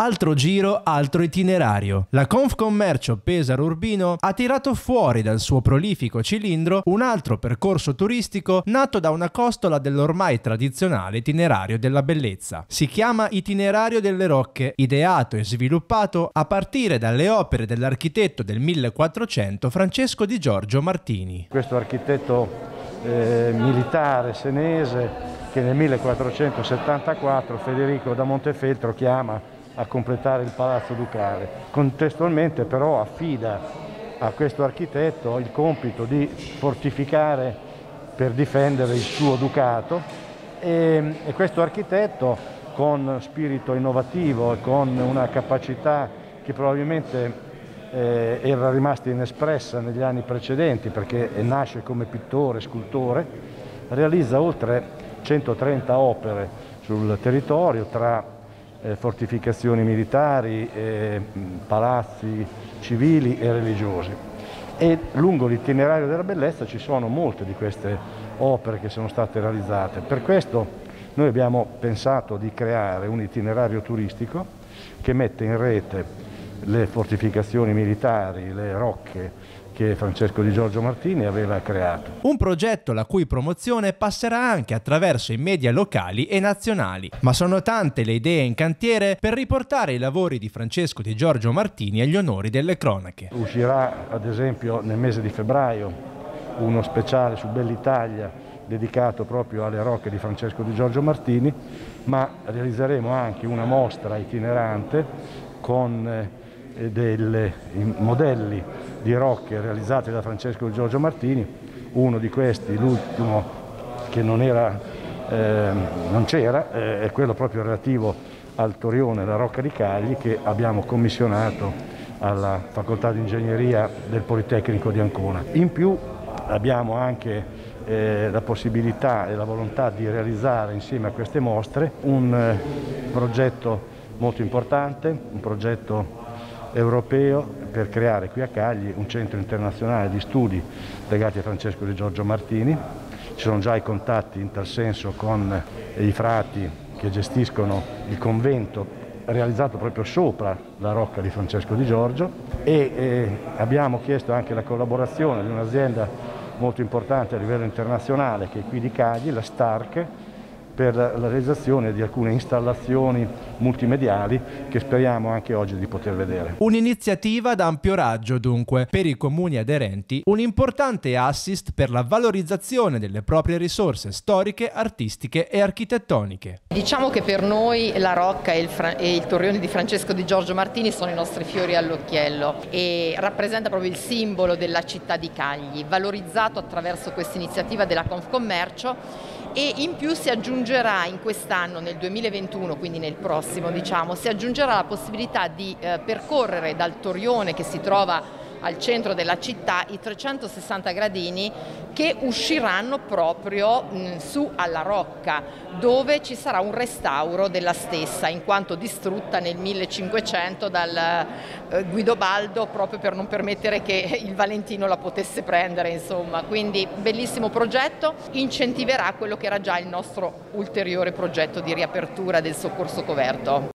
Altro giro, altro itinerario. La Confcommercio Pesaro Urbino ha tirato fuori dal suo prolifico cilindro un altro percorso turistico nato da una costola dell'ormai tradizionale itinerario della bellezza. Si chiama Itinerario delle Rocche, ideato e sviluppato a partire dalle opere dell'architetto del 1400 Francesco di Giorgio Martini. Questo architetto eh, militare senese che nel 1474 Federico da Montefeltro chiama a completare il palazzo ducale. Contestualmente però affida a questo architetto il compito di fortificare per difendere il suo ducato e, e questo architetto con spirito innovativo e con una capacità che probabilmente eh, era rimasta inespressa negli anni precedenti perché nasce come pittore, scultore, realizza oltre 130 opere sul territorio tra fortificazioni militari, eh, palazzi civili e religiosi. E lungo l'itinerario della bellezza ci sono molte di queste opere che sono state realizzate. Per questo noi abbiamo pensato di creare un itinerario turistico che mette in rete le fortificazioni militari, le rocche che Francesco Di Giorgio Martini aveva creato. Un progetto la cui promozione passerà anche attraverso i media locali e nazionali, ma sono tante le idee in cantiere per riportare i lavori di Francesco Di Giorgio Martini agli onori delle cronache. Uscirà ad esempio nel mese di febbraio uno speciale su Bell'Italia dedicato proprio alle rocche di Francesco Di Giorgio Martini, ma realizzeremo anche una mostra itinerante con eh, dei modelli di rocche realizzate da Francesco Giorgio Martini, uno di questi, l'ultimo che non eh, c'era, eh, è quello proprio relativo al Torione, la Rocca di Cagli, che abbiamo commissionato alla Facoltà di Ingegneria del Politecnico di Ancona. In più abbiamo anche eh, la possibilità e la volontà di realizzare insieme a queste mostre un eh, progetto molto importante, un progetto europeo per creare qui a Cagli un centro internazionale di studi legati a Francesco di Giorgio Martini. Ci sono già i contatti in tal senso con i frati che gestiscono il convento realizzato proprio sopra la rocca di Francesco di Giorgio e eh, abbiamo chiesto anche la collaborazione di un'azienda molto importante a livello internazionale che è qui di Cagli, la Stark, per la realizzazione di alcune installazioni multimediali che speriamo anche oggi di poter vedere. Un'iniziativa ad ampio raggio dunque per i comuni aderenti, un importante assist per la valorizzazione delle proprie risorse storiche, artistiche e architettoniche. Diciamo che per noi la Rocca e il, e il Torrione di Francesco di Giorgio Martini sono i nostri fiori all'occhiello e rappresenta proprio il simbolo della città di Cagli, valorizzato attraverso questa iniziativa della Confcommercio e in più si aggiungerà in quest'anno, nel 2021, quindi nel prossimo diciamo, si aggiungerà la possibilità di eh, percorrere dal Torione che si trova al centro della città i 360 gradini che usciranno proprio mh, su alla Rocca dove ci sarà un restauro della stessa in quanto distrutta nel 1500 dal eh, Guido Baldo proprio per non permettere che il Valentino la potesse prendere insomma quindi bellissimo progetto incentiverà quello che era già il nostro ulteriore progetto di riapertura del soccorso coperto.